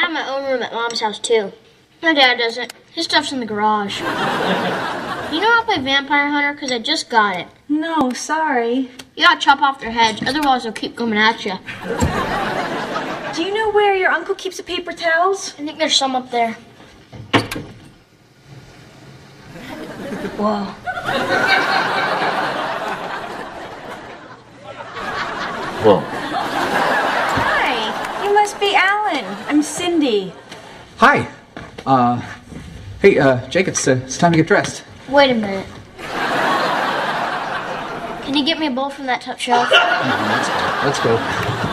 I have my own room at mom's house too. My dad doesn't. His stuff's in the garage. you know I'll play Vampire Hunter because I just got it. No, sorry. You gotta chop off their heads, otherwise they'll keep coming at you. Do you know where your uncle keeps the paper towels? I think there's some up there. Whoa. Whoa. Hi, you must be Alan. I'm Cindy. Hi. Uh, hey, uh, Jake, it's, uh, it's time to get dressed. Wait a minute. Can you get me a bowl from that top shelf? Let's go. Let's go.